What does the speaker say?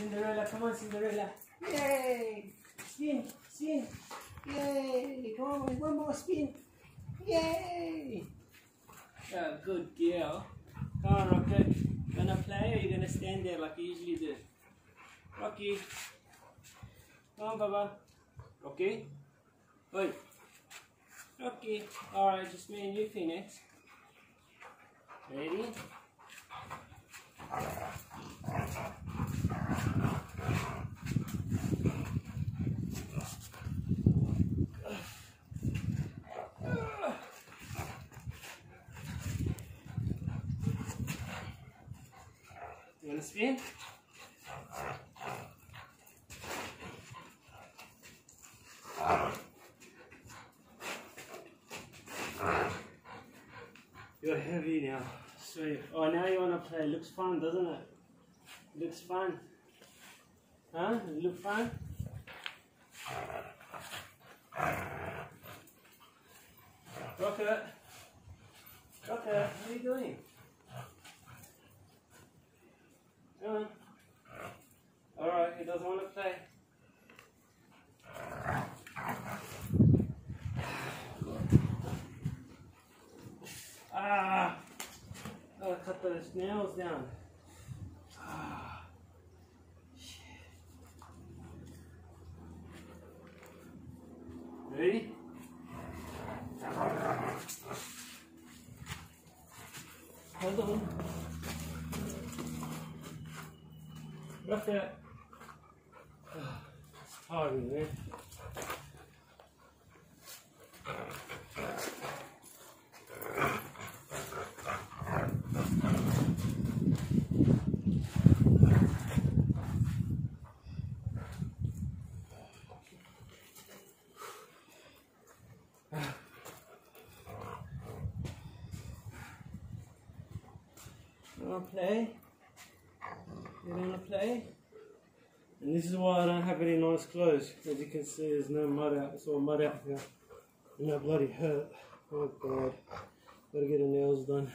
Cinderella, come on, Cinderella. Yay! Spin, spin. Yay! Come on, one more spin. Yay! Oh, good girl. Come on, Rocket. Gonna play or you gonna stand there like you usually do? Rocky. Come on, Baba. Okay? Wait. Okay. Alright, just me and you, Phoenix. Ready? You spin? You're heavy now. Sweet. Oh, now you wanna play. Looks fun, doesn't it? Looks fun. Huh? Look fun? Rocket. Rocket, what are you doing? Come on. Alright, he doesn't want to play. Ah! Cut those nails down. Ah. Shit. Ready? Hold on. Rough that. It's tiring, man. You wanna play? You wanna play? And this is why I don't have any nice clothes. As you can see, there's no mud out. It's all mud out here. And that bloody hurt. Oh god. Gotta get the nails done.